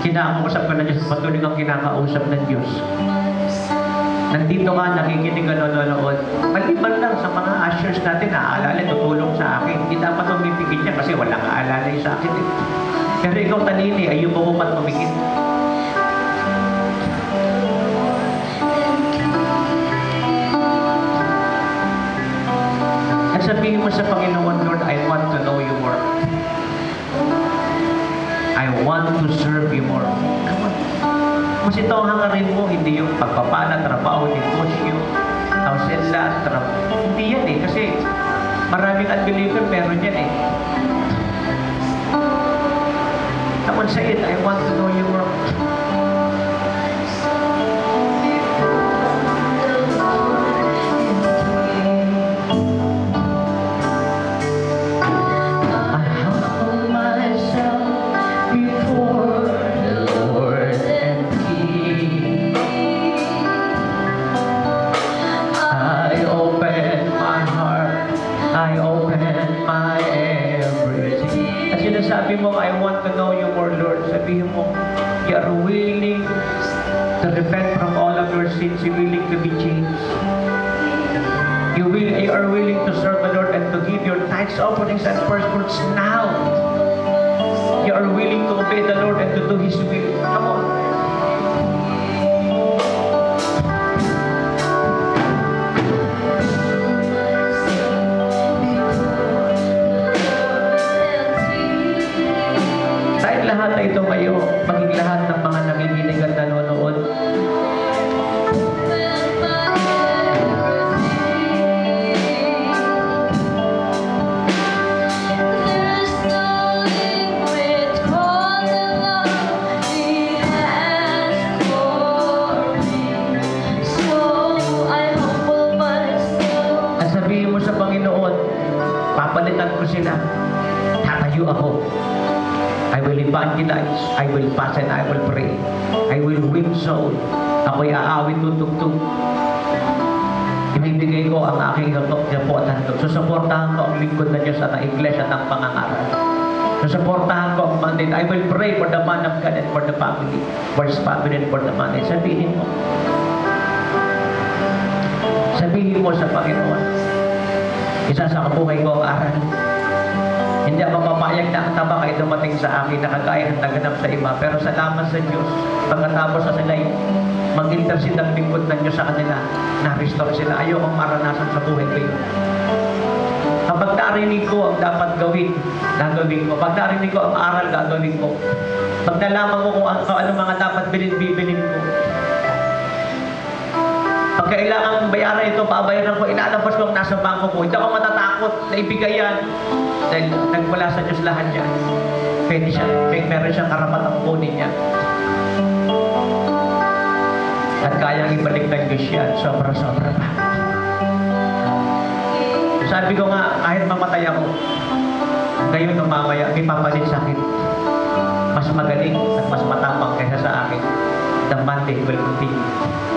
kinakausap ka ng Diyos, patuloy kang kinakausap ng Diyos. Nandito ka, nakikinig ka, nanonood. Maliban lang sa mga ushers natin, naaalala, tutulong sa akin. Hindi dapat tumipigil niya kasi wala ka alalay sa akin. Eh. Pero ikaw, Talini, ayaw mo man tumigil. At sabihin mo sa Panginoon, want to serve you more. Mas ito ang hangarin mo, hindi yung pagpapala, trabaho, negosyo, kausela, trabaho. Hindi yan eh, kasi maraming unbeliever meron yan eh. Come on, say it, I want to know you more. Sinasabi mo, I want to know you more, Lord. Sabihin mo, you are willing to repent from all of your sins, you're willing to be changed. You, will, you are willing to serve the Lord and to give your tithes, offerings, and first fruits now. You are willing to obey the Lord and to do His will. Come on. Dahil lahat na ito kayo, maging lahat ng mga nanginginig at nanonood, Panginoon, papalitan ko sila. Tatayo ako. I will evangelize. I will fast and I will pray. I will win soul. Ako'y aawit tutugtog. Ibibigay ko ang aking gapo gapo at handog. Susuportahan ko ang lingkod na Diyos at ang iglesia at ang pangangaral. Susuportahan ko ang mandate. I will pray for the man of God and for the family. For his family and for the man. Sabihin mo. Sabihin mo sa Panginoon. Isa sa kabuhay ko ang aral. Papayag na ang taba ay dumating sa akin na kagaya ng naganap sa iba. Pero salamat sa Diyos. Pagkatapos sa sila mag-intercede ang lingkod ng Diyos sa kanila, na-restore sila. Ayokong maranasan sa buhay ko yun. Kapag narinig ko ang dapat gawin, gagawin ko. Pag narinig ko ang aral, gagawin ko. Pag nalaman ko kung ano, ano mga dapat bilhin, bibilin ko. Kailangan bayaran ito, pabayaran ko, inaalabas ko ang nasa bangko ko. Hindi ako matatakot na ibigay yan. Dahil nagmula sa Diyos lahat yan. Pwede siya, may meron siyang karapatang kunin niya. At kayang ibalik ng Diyos yan, sobra-sobra pa. Sabi ko nga, kahit mamatay ako, ngayon nung mamaya, may papalit sa akin. Mas magaling at mas matapang kaysa sa akin. The mandate will continue.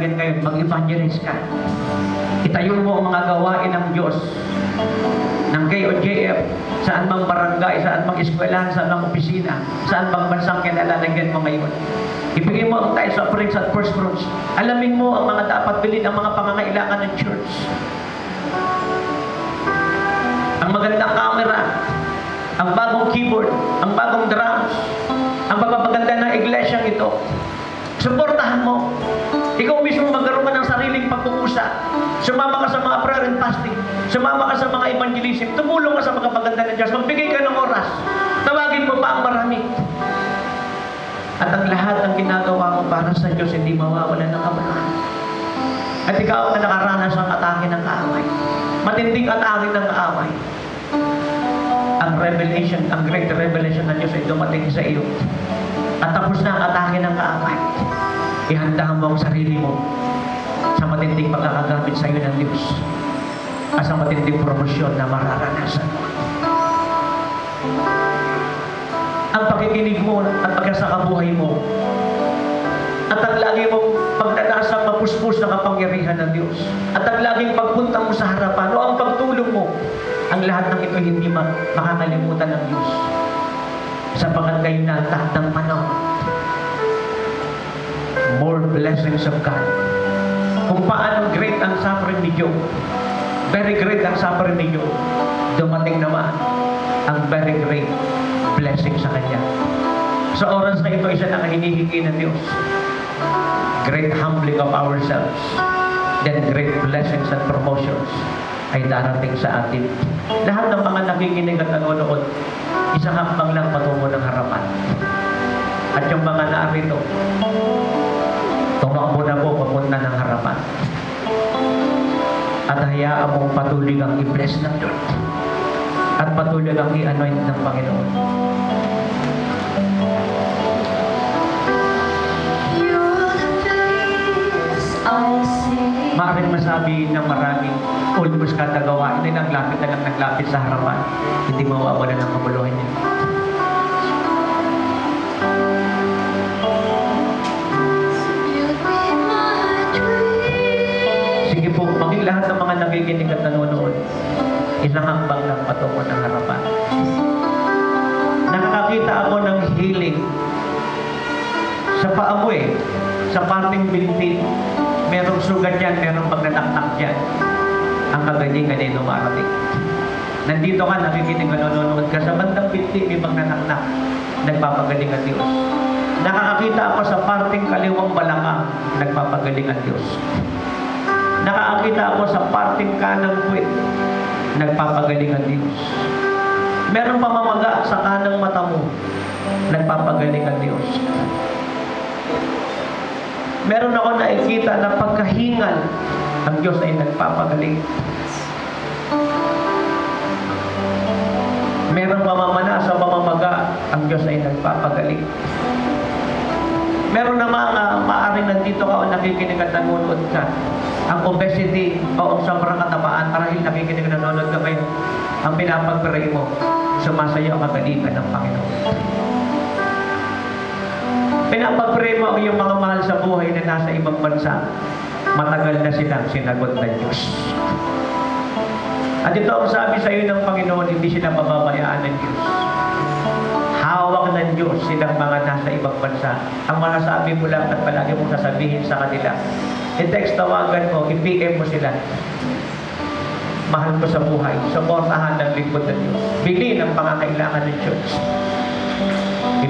Again ngayon, mag-evangelist ka. Itayo mo ang mga gawain ng Diyos ng KOJF, saan mang barangay, saan mang eskwelahan, saan mang opisina, saan bang bansang kinalalagyan mo ngayon. Ibigay mo ang tithes, offerings at first fruits. Alamin mo ang mga dapat bilhin, ang mga pangangailangan ng church. Ang magandang camera, ang bagong keyboard, ang bagong drums, ang pagpapaganda ng iglesyang ito. Suportahan mo. Sumama ka sa mga prayer and fasting. Sumama ka sa mga evangelism. Tumulong ka sa mga paganda ng Diyos. Magbigay ka ng oras. Tawagin mo pa ang marami. At ang lahat ng ginagawa mo para sa Diyos hindi mawawala ng kabanahan. At ikaw na nakaranas ng atake ng kaaway. Matinding atake ng kaaway. Ang revelation, ang great revelation ng Diyos ay dumating sa iyo. At tapos na ang atake ng kaaway. Ihanda mo ang sarili mo sa matinding pagkakagamit sa iyo ng Diyos. At sa matinding promosyon na mararanasan mo. Ang pakikinig mo at pagkasakabuhay mo at ang lagi mong pagdadasang mapuspos na kapangyarihan ng Diyos. At ang laging pagpunta mo sa harapan o ang pagtulong mo, ang lahat ng ito hindi ma- makakalimutan ng Diyos. Sapagat kayo na ng panahon. More blessings of God. Kung paano great ang suffering ni Job. Very great ang suffering ni Job. Dumating naman ang very great blessing sa kanya. Sa oras na ito, isa na hinihingi ng Diyos great humbling of ourselves, then great blessings and promotions ay darating sa atin. Lahat ng mga nakikinig at nanonood, isang hakbang lang patungo ng harapan. At yung mga narito, At hayaan mong patuloy kang i-bless ng Lord. At patuloy kang i-anoint ng Panginoon. Maaaring masabi ng maraming almost kada gawain ay naglapit na lang naglapit sa harapan. Hindi mawawala ng kabuluhan niya. Isang hambang lang patungo ng harapan. Nakakakita ako ng healing sa paa mo eh, sa parting binti. Merong sugat yan, merong pagnataktak dyan. Ang kagalingan ay dumarating. Nandito ka, nakikinig at nanonood ka, sa bandang binti, may pagnanaknak. Nagpapagaling ang Diyos. Nakakakita ako sa parting kaliwang balakang, nagpapagaling ang Diyos. Nakakakita ako sa parting kanang puwit, nagpapagaling ang Diyos. Meron pamamaga sa kanang mata mo, nagpapagaling ang Diyos. Meron ako nakikita na pagkahingal, ang Diyos ay nagpapagaling. Meron pamamana sa pamamaga, ang Diyos ay nagpapagaling. Meron na mga maaaring nandito ka o nakikinig at nanonood ka. Ang obesity o ang sobrang katabaan, marahil nakikinig at nanonood ka ngayon, ang pinapag-pray mo, sumasayo ang kagalitan ng Panginoon. Pinapag-pray mo ang iyong mga mahal sa buhay na nasa ibang bansa, matagal na silang sinagot ng Diyos. At ito ang sabi sa iyo ng Panginoon, hindi sila pababayaan ng Diyos. Hawak ng Diyos silang mga nasa ibang bansa. Ang masasabi mo lang at palagi mong sasabihin sa kanila, i-text tawagan mo, i-PM mo sila. Mahal ko sa buhay, suportahan ng lingkod ng Diyos. Bigyan ang pangangailangan ng Diyos.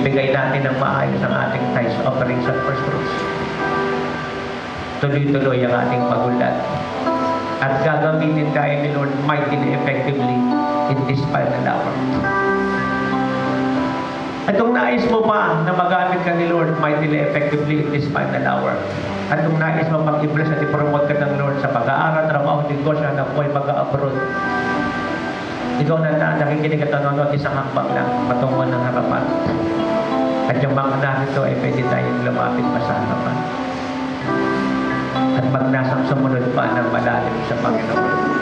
Ibigay natin ng maayos ang ating tithes, offerings at first fruits. Tuloy-tuloy ang ating pagulat. At gagamitin tayo ni Lord mightily effectively in this final hour. At kung nais mo pa na magamit ka ni Lord mightily effectively in this final hour, at kung nais mo pang i-bless at i-promote ka ng Lord sa pag-aaral, trabaho, negosyo, anak ko ay pag-abroad, ikaw na, na nakikinig at nanonood isang hakbang lang patungo ng harapan. At yung mga narito ay pwede tayong lumapit pa sa harapan. At magnasang sumunod pa ng malalim sa Panginoon.